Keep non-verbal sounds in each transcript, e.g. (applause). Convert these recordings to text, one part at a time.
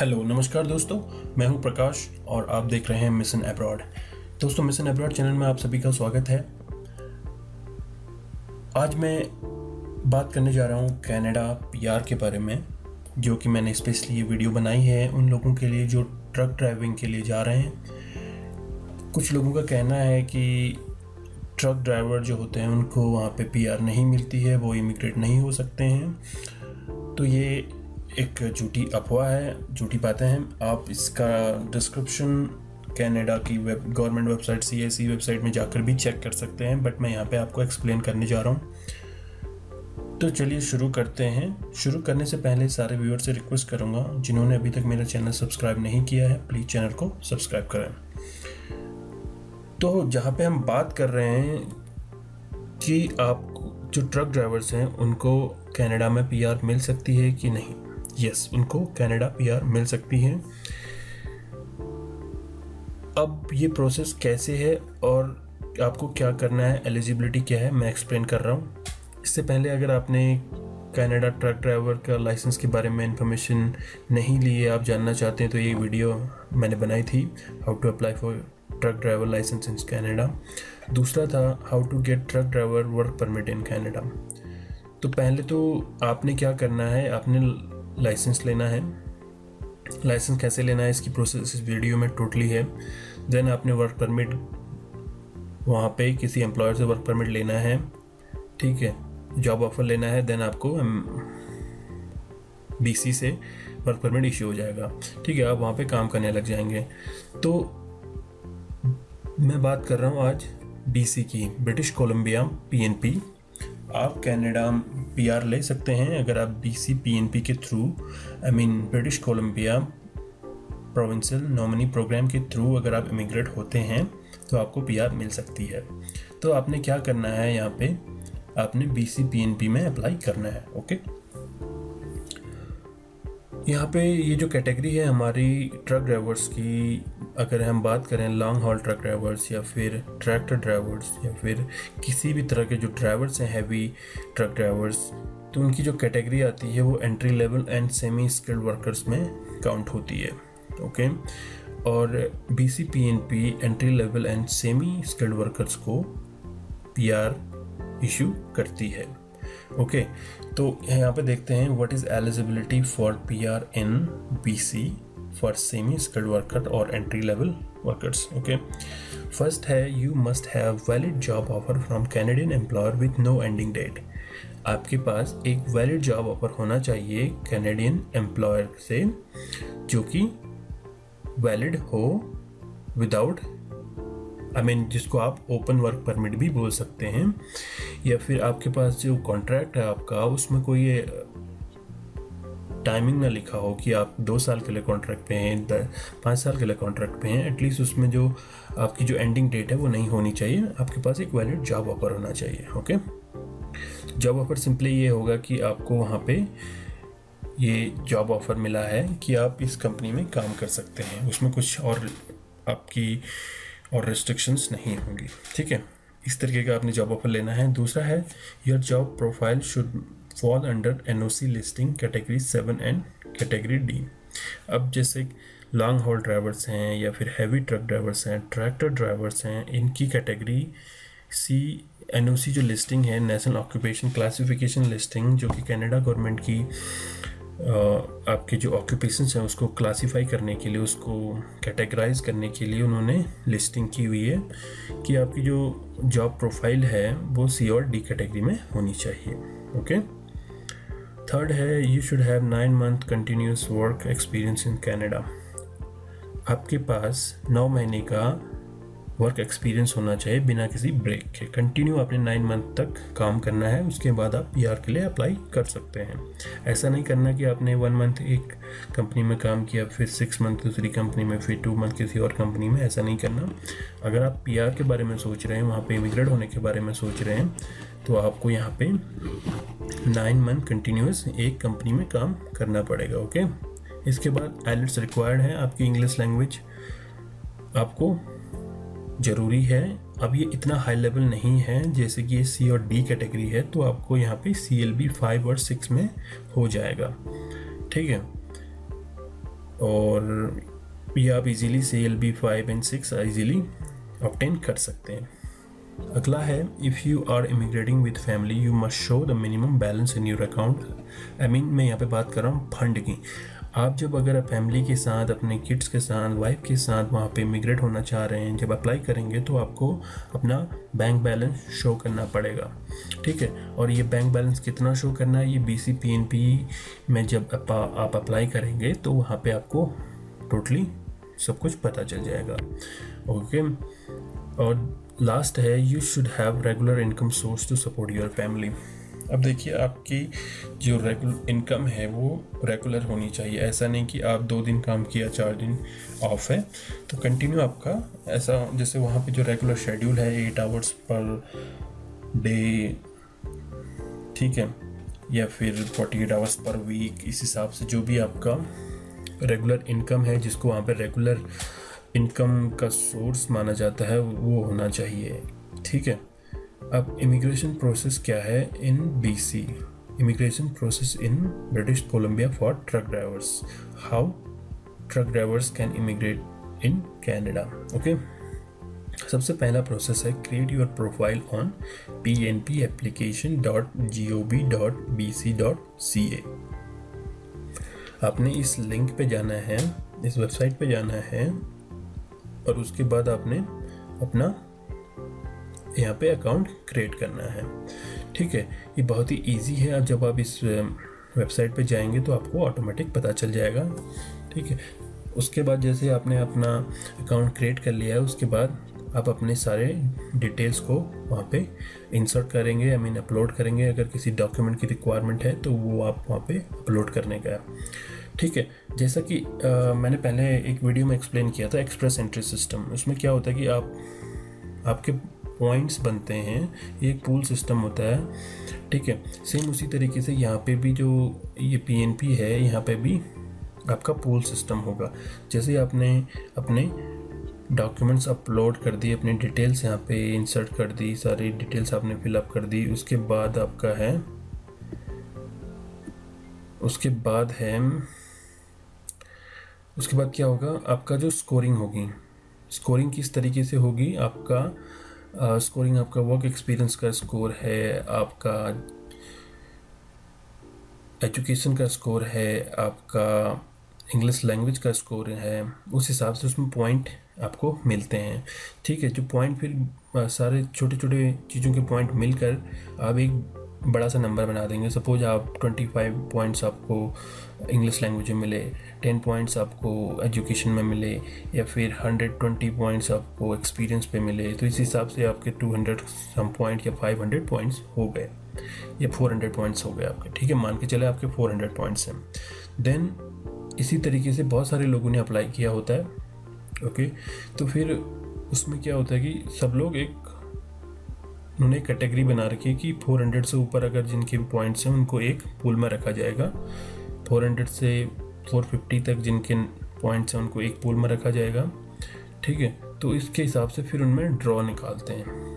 Hello नमस्कार दोस्तों। मैं हूँ प्रकाश और आप देख रहे हैं मिशन अब्रॉड दोस्तों, मिशन अब्रॉड चैनल में आप सभी का स्वागत है। आज मैं बात करने जा रहा हूँ कनाडा पीआर के बारे में, जो कि मैंने स्पेशली ये वीडियो बनाई है उन लोगों के लिए जो ट्रक ड्राइविंग के लिए जा रहे हैं। कुछ लोगों का कहना है कि ट्रक ड्राइवर जो होते हैं, उनको वहाँ पे पीआर नहीं मिलती है, वो इमिग्रेट नहीं हो सकते हैं। तो ये एक झूठी अफवाह है, झूठी बातें हैं। आप इसका डिस्क्रिप्शन कनाडा की web government website C S website में जाकर भी चेक कर सकते हैं बट मैं यहाँ पे आपको एक्सप्लेन करने जा रहा हूँ। तो चलिए शुरू करते हैं। शुरू करने से पहले सारे व्यूअर से रिक्वेस्ट करूँगा, जिन्होंने अभी तक मेरा चैनल सब्सक्राइब नहीं किया है प्लीज़ चैनल को सब्सक्राइब करें। तो जहाँ पे हम बात कर रहे हैं कि आप जो ट्रक ड्राइवर्स हैं, उनको कनाडा में पीआर मिल सकती है कि नहीं। यस उनको कनाडा पीआर मिल सकती है। अब ये प्रोसेस कैसे है और आपको क्या करना है एलिजिबिलिटी क्या है, मैं एक्सप्लेन कर रहा हूँ। इससे पहले अगर आपने कनाडा ट्रक ड्राइवर का लाइसेंस के बारे में इंफॉर्मेशन नहीं ली है, आप जानना चाहते हैं तो ये वीडियो मैंने बनाई थी how to apply for truck driver licence in Canada दूसरा था how to get truck driver work permit in Canada तो पहले तो आपने क्या करना है, आपने लाइसेंस लेना है। लाइसेंस कैसे लेना है, इसकी प्रोसेस इस वीडियो में टोटली है। देन आपने वर्क परमिट वहाँ पे किसी एम्प्लॉयर से वर्क परमिट लेना है। ठीक है, जॉब ऑफ़र लेना है, देन आपको बीसी से वर्क परमिट इश्यू हो जाएगा। ठीक है, आप वहाँ पे काम करने लग जाएँगे। तो मैं बात कर रहा हूँ आज बीसी की, ब्रिटिश कोलंबिया पीएनपी आप कनाडा पीआर ले सकते हैं अगर आप बीसी पीएनपी के through I mean British Columbia provincial nominee programme के थ्रू अगर आप इमिग्रेट होते हैं तो आपको पीआर मिल सकती है। तो आपने क्या करना है यहाँ पे? आपने बीसी पीएनपी में अप्लाई करना है ओके यहाँ पे ये जो कैटेगरी है हमारी ट्रक ड्राइवर्स की अगर हम बात करें लॉन्ग हॉल ट्रक ड्राइवर्स या फिर ट्रैक्टर ड्राइवर्स या फिर किसी भी तरह के जो ड्राइवर्स हैं हैवी ट्रक ड्राइवर्स तो उनकी जो कैटेगरी आती है वो entry level and semi skilled workers में काउंट होती है ओके और B C P N P entry level and semi skilled workers को पी आर इशू करती है ओके तो यहाँ पे देखते हैं what is eligibility for P R in B C for semi skilled worker और entry level workers okay first है you must have valid job offer from Canadian employer with no ending date आपके पास एक valid job offer होना चाहिए Canadian employer से, जो कि वैलिड हो विदाउट आई मीन जिसको आप ओपन वर्क परमिट भी बोल सकते हैं, या फिर आपके पास जो कॉन्ट्रैक्ट है आपका, उसमें कोई टाइमिंग ना लिखा हो कि आप दो साल के लिए कॉन्ट्रैक्ट पे हैं पाँच साल के लिए कॉन्ट्रैक्ट पे हैं एटलीस्ट उसमें जो आपकी जो एंडिंग डेट है वो नहीं होनी चाहिए। आपके पास एक वैलिड जॉब ऑफ़र होना चाहिए ओके जॉब ऑफ़र सिंपली ये होगा कि आपको वहाँ पे ये जॉब ऑफ़र मिला है कि आप इस कंपनी में काम कर सकते हैं। उसमें कुछ और आपकी और रिस्ट्रिक्शंस नहीं होंगी, ठीक है? इस तरीके का आपने जॉब ऑफ़र लेना है। दूसरा है your job profile should fall under N O C listing category seven and category D अब जैसे लॉन्ग हॉल ड्राइवर्स हैं या फिर हैवी ट्रक ड्राइवर्स हैं ट्रैक्टर ड्राइवर्स हैं, इनकी कैटेगरी सी एन जो लिस्टिंग है नेशनल ऑक्यूपेशन क्लासिफिकेशन लिस्टिंग जो कि कनाडा गवर्नमेंट की आपके जो ऑक्यूपेशंस हैं उसको क्लासीफाई करने के लिए, उसको कैटेगराइज करने के लिए उन्होंने लिस्टिंग की हुई है कि आपकी जो जॉब प्रोफ़ाइल है वो सी और डी कैटेगरी में होनी चाहिए ओके थर्ड है you should have nine month continuous work experience in Canada आपके पास नौ महीने का वर्क एक्सपीरियंस होना चाहिए बिना किसी ब्रेक के। कंटिन्यू आपने नाइन मंथ तक काम करना है, उसके बाद आप पीआर के लिए अप्लाई कर सकते हैं। ऐसा नहीं करना कि आपने वन मंथ एक कंपनी में काम किया, फिर सिक्स मंथ दूसरी कंपनी में, फिर टू मंथ किसी और कंपनी में, ऐसा नहीं करना। अगर आप पीआर के बारे में सोच रहे हैं, वहाँ पर इमिग्रेट होने के बारे में सोच रहे हैं तो आपको यहाँ पे नाइन मंथ कंटिन्यूस एक कंपनी में काम करना पड़ेगा ओके इसके बाद आइलेट्स रिक्वायर्ड है आपकी इंग्लिश लैंग्वेज आपको ज़रूरी है। अब ये इतना हाई लेवल नहीं है, जैसे कि ये सी और डी कैटेगरी है तो आपको यहाँ पे सी एल बी फाइव और सिक्स में हो जाएगा, ठीक है? और ये आप easily C L B five and six easily obtain कर सकते हैं। अगला है if you are immigrating with family you must show the minimum balance in your account I mean मैं यहाँ पे बात कर रहा हूँ फंड की। आप जब अगर फैमिली के साथ, अपने किड्स के साथ वाइफ के साथ वहाँ पे इमिग्रेट होना चाह रहे हैं, जब अप्लाई करेंगे तो आपको अपना बैंक बैलेंस शो करना पड़ेगा। ठीक है? और ये बैंक बैलेंस कितना शो करना है? ये B C P N P में जब आप अप्लाई करेंगे तो वहाँ पे आपको टोटली सब कुछ पता चल जाएगा। ओके और लास्ट है you should have regular income source to support your family अब देखिए, आपकी जो रेगुलर इनकम है, वो रेगुलर होनी चाहिए। ऐसा नहीं कि आप दो दिन काम किया, चार दिन ऑफ़ है। तो कंटिन्यू आपका ऐसा, जैसे वहाँ पे जो रेगुलर शेड्यूल है एट आवर्स पर डे ठीक है? या फिर forty eight hours per week इस हिसाब से जो भी आपका रेगुलर इनकम है, जिसको वहाँ पे रेगुलर इनकम का सोर्स माना जाता है, वो होना चाहिए। ठीक है? अब इमिग्रेशन प्रोसेस क्या है in BC immigration process in British Columbia for truck drivers. How truck drivers can immigrate in Canada okay सबसे पहला प्रोसेस है create your profile on P N P application dot G O B dot B C dot C A आपने इस link पे जाना है, इस website पे जाना है और उसके बाद आपने अपना यहाँ पे अकाउंट क्रिएट करना है। ठीक है? ये बहुत ही इजी है। अब जब आप इस वेबसाइट पे जाएँगे तो आपको ऑटोमेटिक पता चल जाएगा। ठीक है? उसके बाद जैसे आपने अपना अकाउंट क्रिएट कर लिया है, उसके बाद आप अपने सारे डिटेल्स को वहाँ पे इंसर्ट करेंगे। आई मीन अपलोड करेंगे। अगर किसी डॉक्यूमेंट की रिक्वायरमेंट है तो वो आप वहाँ पे अपलोड करने का ठीक है जैसा कि आ, मैंने पहले एक वीडियो में एक्सप्लेन किया था एक्सप्रेस एंट्री सिस्टम उसमें क्या होता है कि आप आपके पॉइंट्स बनते हैं ये एक पूल सिस्टम होता है ठीक है? सेम उसी तरीके से यहाँ पे भी जो ये पीएनपी है यहाँ पे भी आपका पूल सिस्टम होगा। जैसे आपने अपने डॉक्यूमेंट्स अपलोड कर दिए अपनी डिटेल्स यहाँ पे इंसर्ट कर दी सारी डिटेल्स आपने फिलअप कर दी उसके बाद आपका है उसके बाद है उसके बाद क्या होगा? आपका जो स्कोरिंग होगी स्कोरिंग किस तरीके से होगी? आपका स्कोरिंग आपका वर्क एक्सपीरियंस का स्कोर है, आपका एजुकेशन का स्कोर है, आपका इंग्लिश लैंग्वेज का स्कोर है, उस हिसाब से उसमें पॉइंट आपको मिलते हैं। ठीक है, जो पॉइंट फिर सारे छोटे छोटे चीज़ों के पॉइंट मिलकर आप एक बड़ा सा नंबर बना देंगे। सपोज़ आप 25 पॉइंट्स आपको इंग्लिश लैंग्वेज में मिले 10 पॉइंट्स आपको एजुकेशन में मिले या फिर 120 पॉइंट्स आपको एक्सपीरियंस पे मिले तो इस हिसाब से आपके 200 सम पॉइंट या 500 पॉइंट्स हो गए। या 400 पॉइंट्स हो गए आपके, ठीक है? मान के चले आपके 400 पॉइंट्स हैं। देन इसी तरीके से बहुत सारे लोगों ने अप्लाई किया होता है ओके तो फिर उसमें क्या होता है कि सब लोग एक, उन्होंने कैटेगरी बना रखी है कि 400 से ऊपर अगर जिनके पॉइंट्स हैं उनको एक पूल में रखा जाएगा। 400 से 450 तक जिनके पॉइंट्स हैं, उनको एक पूल में रखा जाएगा। ठीक है? तो इसके हिसाब से फिर उनमें ड्रॉ निकालते हैं।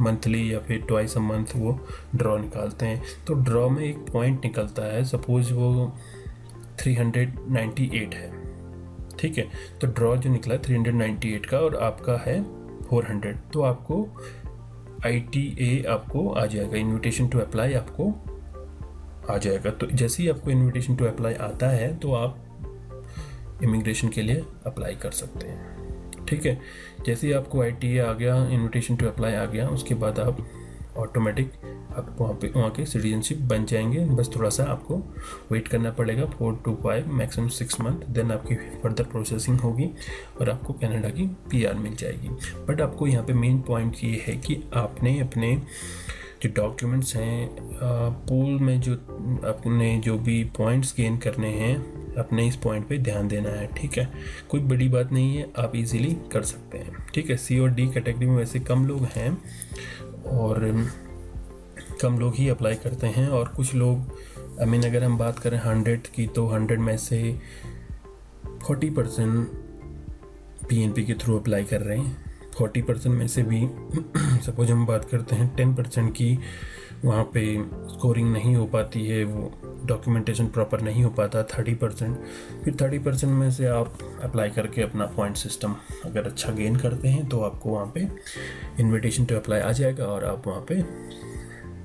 मंथली या फिर ट्वाइस अ मंथ वो ड्रॉ निकालते हैं। तो ड्रॉ में एक पॉइंट निकलता है। सपोज़ वो 398 है। ठीक है? तो ड्रॉ जो निकला 398 का और आपका है 400 तो आपको ITA आपको आ जाएगा। इनविटेशन टू अप्लाई आपको आ जाएगा। तो जैसे ही आपको इनविटेशन टू अप्लाई आता है तो आप इमिग्रेशन के लिए अप्लाई कर सकते हैं। ठीक है? जैसे ही आपको आई आ गया इनविटेशन टू अप्लाई आ गया, उसके बाद आप ऑटोमेटिक आप वहाँ पे, वहाँ के सिटीजनशिप बन जाएँगे। बस थोड़ा सा आपको वेट करना पड़ेगा four to five maximum six month then आपकी फर्दर प्रोसेसिंग होगी और आपको कनाडा की पीआर मिल जाएगी। बट आपको यहाँ पे मेन पॉइंट ये है कि आपने अपने जो डॉक्यूमेंट्स हैं पूल में जो अपने जो भी पॉइंट्स गेन करने हैं, अपने इस पॉइंट पे ध्यान देना है, ठीक है? कोई बड़ी बात नहीं है, आप इजीली कर सकते हैं, ठीक है? सी और डी कैटेगरी में वैसे कम लोग हैं और कम लोग ही अप्लाई करते हैं और कुछ लोग आई मीन अगर हम बात करें हंड्रेड की तो हंड्रेड में से फोर्टी परसेंट पी के थ्रू अप्लाई कर रहे हैं। फोर्टी परसेंट में से भी, (clears throat) सपोज़ हम बात करते हैं टेन परसेंट की, वहाँ पे स्कोरिंग नहीं हो पाती है, वो डॉक्यूमेंटेशन प्रॉपर नहीं हो पाता थर्टी परसेंट। फिर थर्टी परसेंट में से आप अप्लाई करके अपना पॉइंट सिस्टम अगर अच्छा गेन करते हैं तो आपको वहाँ पे इनविटेशन टू अप्लाई आ जाएगा और आप वहाँ पे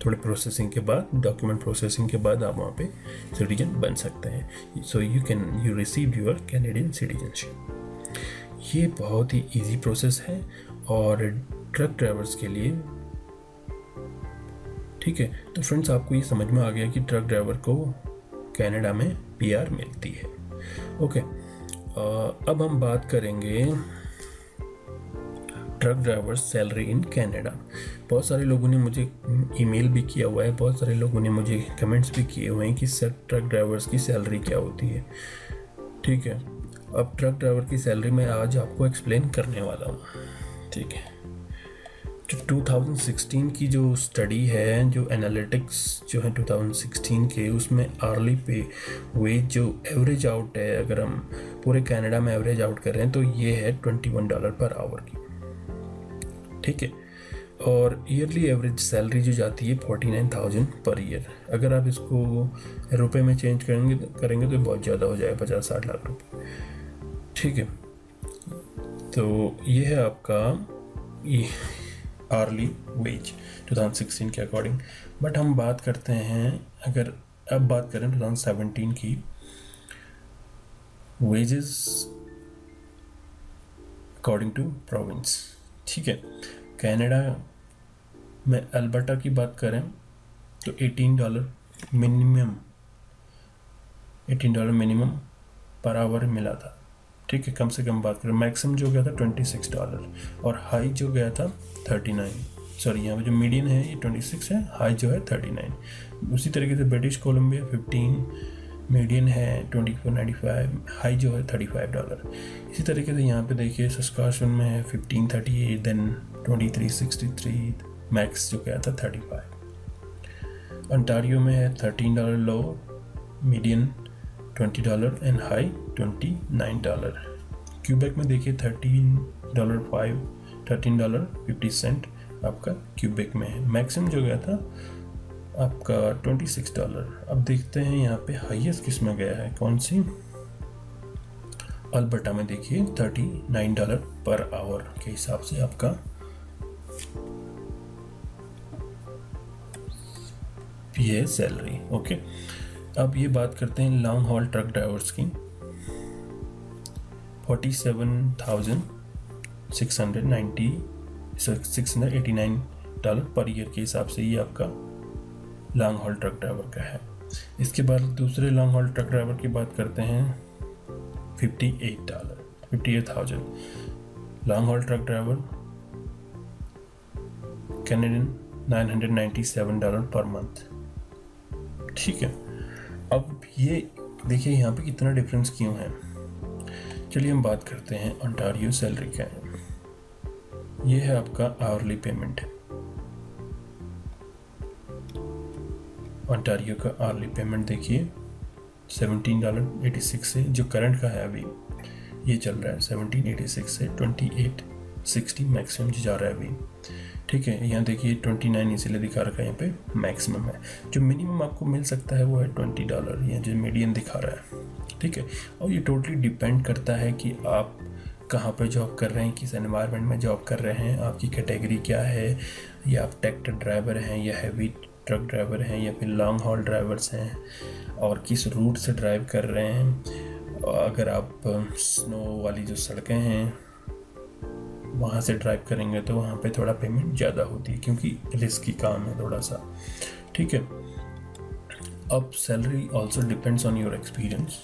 थोड़े प्रोसेसिंग के बाद डॉक्यूमेंट प्रोसेसिंग के बाद आप वहाँ पे सिटीजन बन सकते हैं। So you can you receive your Canadian citizenship ये बहुत ही इजी प्रोसेस है और ट्रक ड्राइवर्स के लिए ठीक है। तो फ्रेंड्स आपको ये समझ में आ गया कि ट्रक ड्राइवर को कनाडा में पीआर मिलती है। ओके अब हम बात करेंगे truck driver salary in Canada बहुत सारे लोगों ने मुझे ईमेल भी किया हुआ है, बहुत सारे लोगों ने मुझे कमेंट्स भी किए हुए हैं कि सर ट्रक ड्राइवर्स की सैलरी क्या होती है। ठीक है अब ट्रक ड्राइवर की सैलरी मैं आज आपको एक्सप्लेन करने वाला हूँ। ठीक है? जो 2016 की जो स्टडी है, जो एनालिटिक्स जो है 2016 के, उसमें आर्ली पे वेज जो एवरेज आउट है, अगर हम पूरे कनाडा में एवरेज आउट कर रहे हैं तो ये है 21 डॉलर पर आवर की। ठीक है? और ईयरली एवरेज सैलरी जो जाती है forty nine thousand per year अगर आप इसको रुपए में चेंज करेंगे करेंगे तो बहुत ज़्यादा हो जाएगा, पचास साठ लाख रुपए। ठीक है। तो ये है आपका ये आर्ली वेज 2016 के अकॉर्डिंग बट हम बात करते हैं, अगर अब बात करें 2017 की वेजेस अकॉर्डिंग टू प्रोविंस ठीक है कनाडा में अल्बर्टा की बात करें तो 18 dollar minimum 18 dollar minimum per hour मिला था। ठीक है, कम से कम बात करें। मैक्सिमम जो गया था 26 डॉलर और हाई जो गया था 39 सॉरी यहाँ पे जो मीडियन है, ये 26 है हाई जो है 39 उसी तरीके से ब्रिटिश कोलंबिया 15 मीडियन है twenty four ninety five high जो है थर्टी फाइव डॉलर इसी तरीके से यहाँ पे देखिए सस्काशन में है fifteen thirty eight then twenty three sixty three max जो गया था थर्टी फाइव अंटारियो में है thirteen dollar low median twenty dollar and high twenty nine dollar Quebec में देखिए thirteen dollar five thirteen dollar fifty cent आपका Quebec में है। मैक्सिमम जो गया था, आपका ट्वेंटी सिक्स डॉलर अब देखते हैं यहाँ पे हाईएस्ट किसमें गया है, कौन सी? अल्बर्टा में देखिए thirty nine dollar per hour के हिसाब से आपका। ये सैलरी ओके अब ये बात करते हैं लॉन्ग हॉल ट्रक ड्राइवर्स की। Forty seven thousand six hundred ninety six hundred eighty nine dollar per year के हिसाब से ये आपका लॉन्ग हॉल ट्रक ड्राइवर का है। इसके बाद दूसरे लॉन्ग हॉल ट्रक ड्राइवर की बात करते हैं fifty eight dollar fifty eight thousand long haul truck driver Canadian nine hundred ninety seven dollar per month ठीक है? ये देखिए यहाँ पे कितना डिफरेंस क्यों है? चलिए हम बात करते हैं ऑन्टारियो सैलरी का। ये है आपका आवरली पेमेंट ऑन्टारियो का आर्ली पेमेंट देखिए सेवनटीन डॉलर एटी सिक्स से जो करंट का है अभी, ये चल रहा है सेवनटीन एटी सिक्स से ट्वेंटी एट सिक्सटी मैक्सिमम जो रहा है अभी। ठीक है, यहाँ देखिए ट्वेंटी नाइन इसीलिए दिखा रखा है, यहाँ पे मैक्सिमम है। जो मिनिमम आपको मिल सकता है वो है ट्वेंटी डॉलर या जो मीडियम दिखा रहा है। ठीक है, और ये टोटली डिपेंड करता है कि आप कहाँ पर जॉब कर रहे हैं, किस एनवायरनमेंट में जॉब कर रहे हैं, आपकी कैटेगरी क्या है, या आप ट्रैक्टर ड्राइवर हैं, या हैवी ट्रक ड्राइवर हैं, या फिर लॉन्ग हॉल ड्राइवर्स हैं, और किस रूट से ड्राइव कर रहे हैं। अगर आप स्नो वाली जो सड़कें हैं वहाँ से ड्राइव करेंगे तो वहाँ पे थोड़ा पेमेंट ज़्यादा होती है, क्योंकि रिस्की काम है थोड़ा सा ठीक है? अब salary also depends on your experience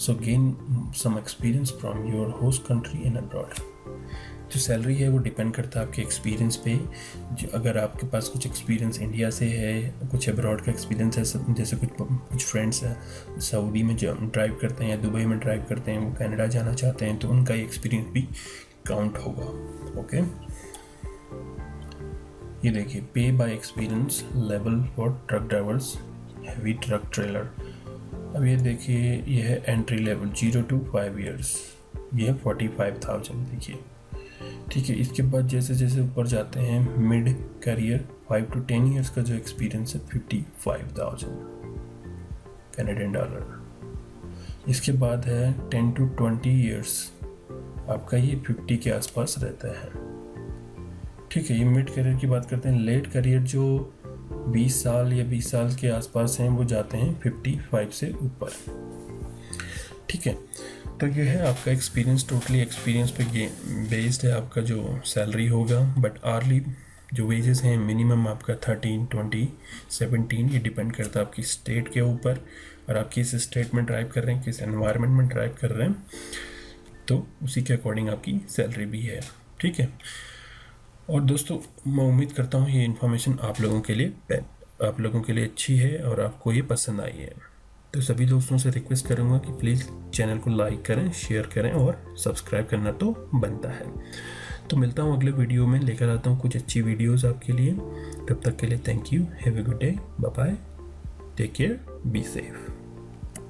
so gain some experience from your host country in abroad जो सैलरी है वो डिपेंड करता है आपके एक्सपीरियंस पे। जो अगर आपके पास कुछ एक्सपीरियंस इंडिया से है, कुछ अब्रॉड का एक्सपीरियंस है जैसे कुछ कुछ फ्रेंड्स हैं सऊदी में ड्राइव करते हैं या दुबई में ड्राइव करते हैं, वो कनाडा जाना चाहते हैं तो उनका एक्सपीरियंस भी काउंट होगा ओके ये देखिए pay by experience level for truck drivers heavy truck trailer अब ये देखिए, ये है entry level zero to five years ये है फोर्टी फाइव थाउज़ेंड देखिए। ठीक है, इसके बाद जैसे जैसे ऊपर जाते हैं mid career five to ten years का जो एक्सपीरियंस है fifty five thousand Canadian dollar इसके बाद है टेन टू ट्वेंटी ईयर्स आपका ये फिफ्टी के आसपास रहता है। ठीक है, ये मिड करियर की बात करते हैं। लेट करियर जो 20 साल या 20 साल के आसपास हैं, वो जाते हैं 55 से ऊपर। ठीक है तो ये है आपका एक्सपीरियंस टोटली एक्सपीरियंस पे बेस्ड है आपका जो सैलरी होगा। बट आर्ली जो वेजेस हैं मिनिमम आपका थर्टीन ट्वेंटी सेवनटीन ये डिपेंड करता है आपकी स्टेट के ऊपर। और आप किस स्टेट में ड्राइव कर रहे हैं, किस एनवायरनमेंट में ड्राइव कर रहे हैं। तो उसी के अकॉर्डिंग आपकी सैलरी भी है। ठीक है? और दोस्तों, मैं उम्मीद करता हूँ ये इन्फॉर्मेशन आप लोगों के लिए आप लोगों के लिए अच्छी है और आपको ये पसंद आई है। तो सभी दोस्तों से रिक्वेस्ट करूँगा कि प्लीज़ चैनल को लाइक करें शेयर करें और सब्सक्राइब करना तो बनता है। तो मिलता हूँ अगले वीडियो में। लेकर आता हूँ कुछ अच्छी वीडियोज़ आपके लिए। तब तक के लिए thank you have a good day bye take care be safe